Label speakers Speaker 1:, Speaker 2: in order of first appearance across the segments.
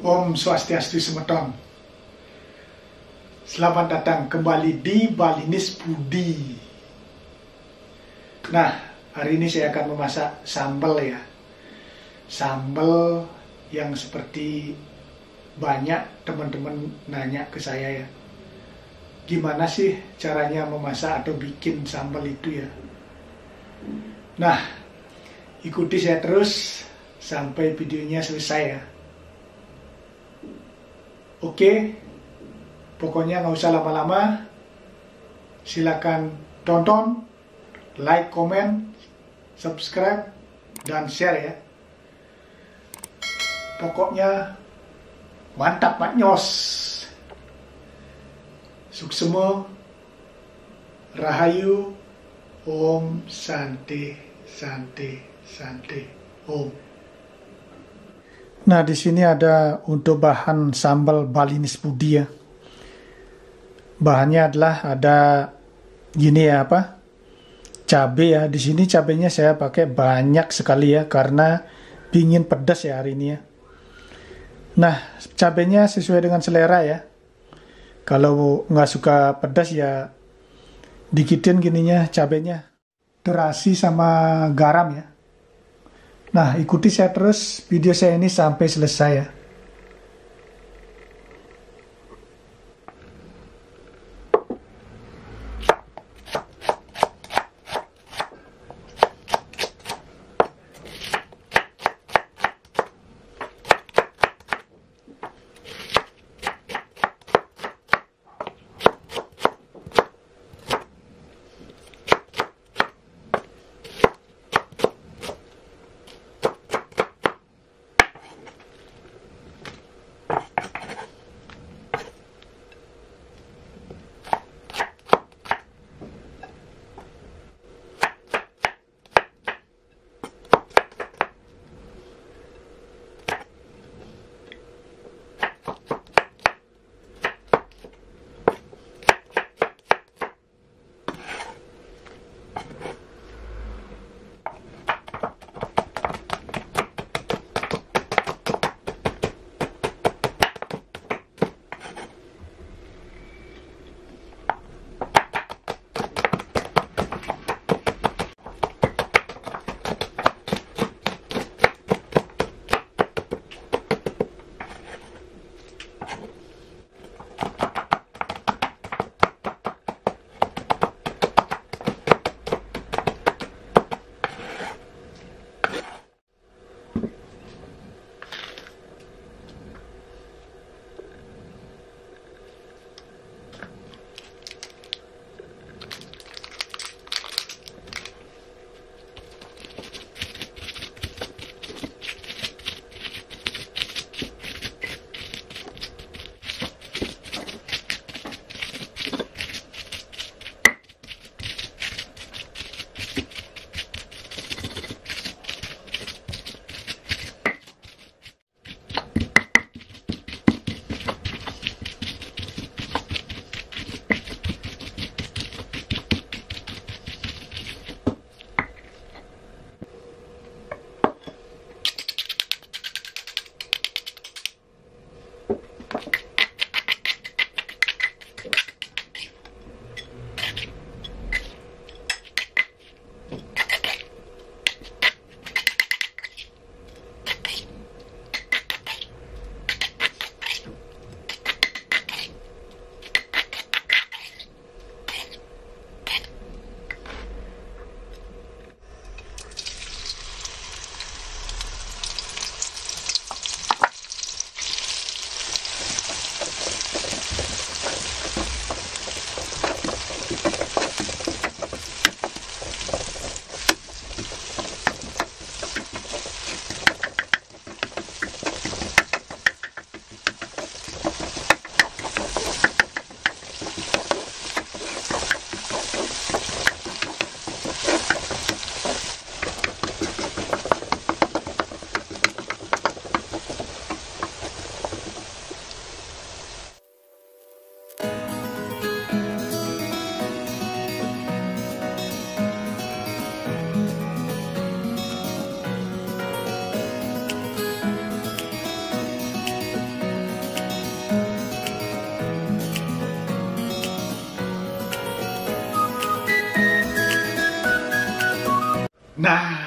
Speaker 1: Om Swastiastu Semeton. Selamat datang kembali di Balinis Budi. Nah, hari ini saya akan memasak sambal ya. Sambal yang seperti banyak teman-teman nanya ke saya ya. Gimana sih caranya memasak atau bikin sambal itu ya? Nah, ikuti saya terus sampai videonya selesai ya. Oke, pokoknya nggak usah lama-lama. Silakan tonton, like, komen, subscribe, dan share ya. Pokoknya mantap Pak Nyos. Suksemo, Rahayu, Om Santi, Santi, Santi, Om. Nah, di sini ada untuk bahan sambal balinis budi ya. Bahannya adalah ada gini ya apa? Cabe ya. Di sini cabenya saya pakai banyak sekali ya karena pingin pedas ya hari ini ya. Nah, cabenya sesuai dengan selera ya. Kalau nggak suka pedas ya dikitin gininya cabenya. Terasi sama garam ya. Nah, ikuti saya terus video saya ini sampai selesai ya.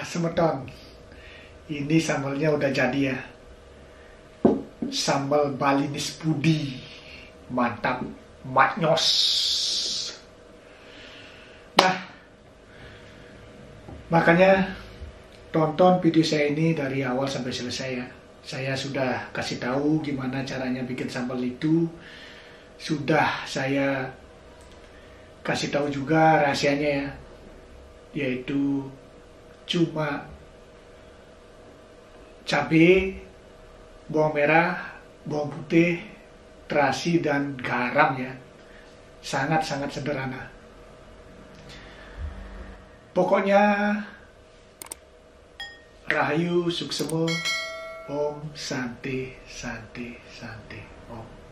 Speaker 1: Semeton. Ini sambalnya udah jadi ya. Sambal Balinis Budi. Mantap. Maknyos. Nah, makanya tonton video saya ini dari awal sampai selesai ya. Saya sudah kasih tahu gimana caranya bikin sambal itu. Sudah saya kasih tahu juga rahasianya ya. Yaitu cuma cabai, bawang merah, bawang putih, terasi dan garam ya. Sangat-sangat sederhana. Pokoknya Rahayu Suksemo Om Santi Santi Santi Om